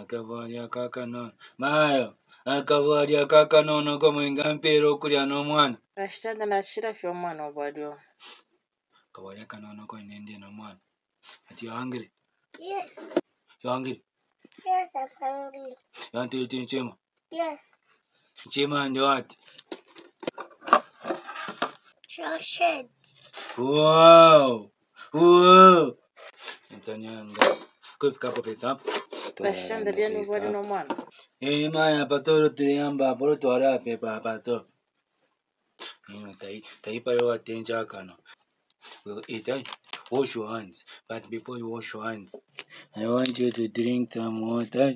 akavalya kakanono mayo akavalya kakanono komwenga mpera okulya n'omwana Ashitanda nashira fy'omwana obwadyo. kavalya kanono koinendye n'omwana ati you hungry Yes. you hungry Yes, I'm hungry. you want to eat nshima Yes. nshima and what Sausage. wow wow ntanyanga kufika hapo pesa hapo Ashitanda lyeni obwadyo n'omwana. Maya patoro tuyamba poro twara pepa pato. Tai tai paro atenja kana. We'll eat? Wash your hands. But before you wash your hands, I want you to drink some water.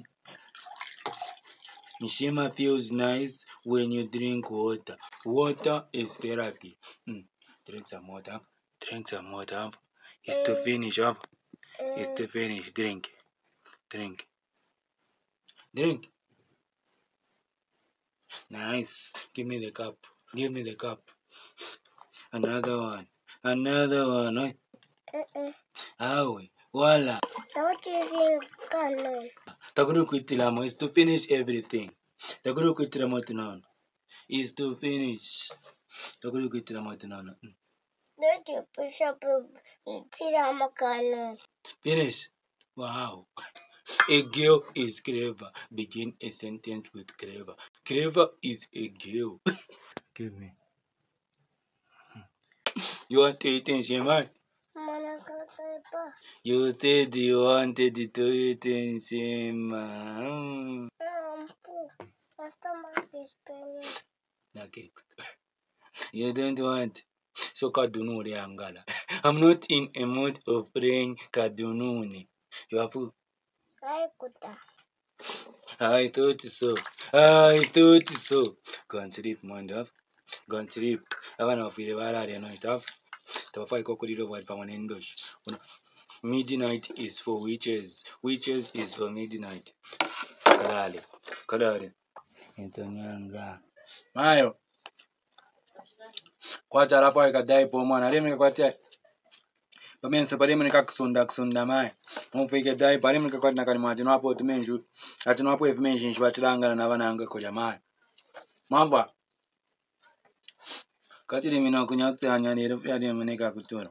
Mishima feels nice when you drink water. Water is therapy. Mm. Drink some water. Drink some water. It's to finish up. It's to finish. Drink. Drink. Drink. Nice. Give me the cup. Give me the cup. Another one. Another one. Oi. Uh-uh. Awe. Voila. I want drink canon. Takuru kuitilamo is to finish everything. Takuru kuitilamo tinano. Is to finish. Takuru kuitilamo tinano. Mm. Don't you push up a canon? Finish. Wow. A girl is clever. Begin a sentence with clever. Clever is a girl. Give me. You want to eat in Shemai? You said you wanted to eat in Shema. Poo. My stomach is paining. Na cake. You don't want. So kadunuri angala. I'm not in a mood of playing kadununi. You have food. I. I thought so. I thought so. Go and sleep, mind up. Go and sleep. Abana bafire bararya no stuff. Tabafai ko kuri robo alfa one English. Una- Midnight is for witches. Witches is for midnight. Kalale. Kalale. Intonyanga. Mayo. Kwata rapo ikadai po mwana. Rimwe kwatia. Pamensa parimene kakusunda kusunda mai mumfikedai parimene kakwatira kali mwa tinoapo timenju atinoapo evimenjenji vatilangana na vananga kolya mai mwamva katiri mina kunyakutanyani yarimene kakutoro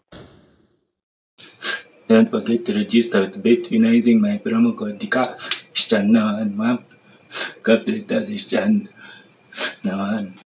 Don't forget to register with Bitwin using my promo code DICA Shchan Nawan Mom. Copy the Shchan Nawan.